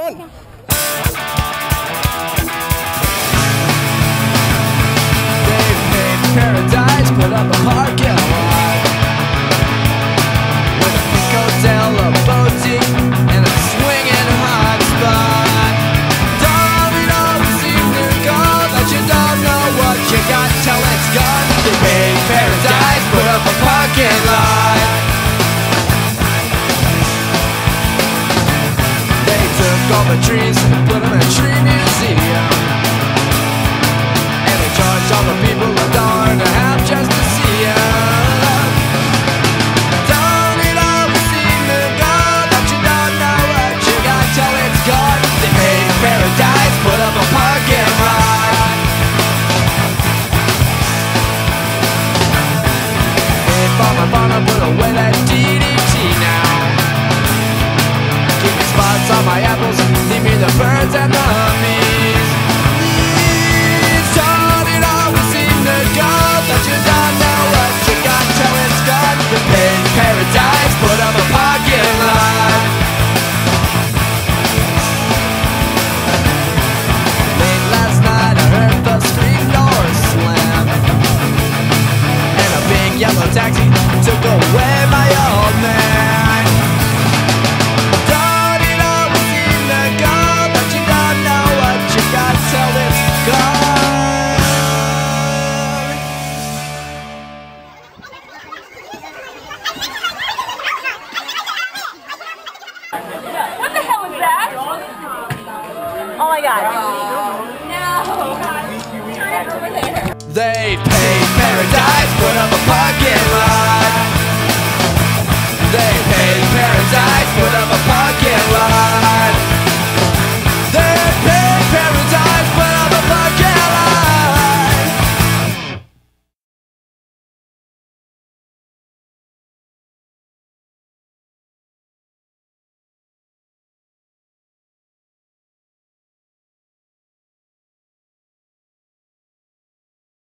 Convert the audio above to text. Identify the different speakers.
Speaker 1: They've made paradise, put up a parking lot put them in a tree museum. And they charge all the people a dollar and a half just to. Don't it always seem to go that you don't know what you got till it's gone? They made paradise, put up a I'm away taxi took away my old man. Don't it always seem to go that you don't know what you got till it's gone?
Speaker 2: What the hell is that? Oh my god. No. Turn it over there.
Speaker 1: They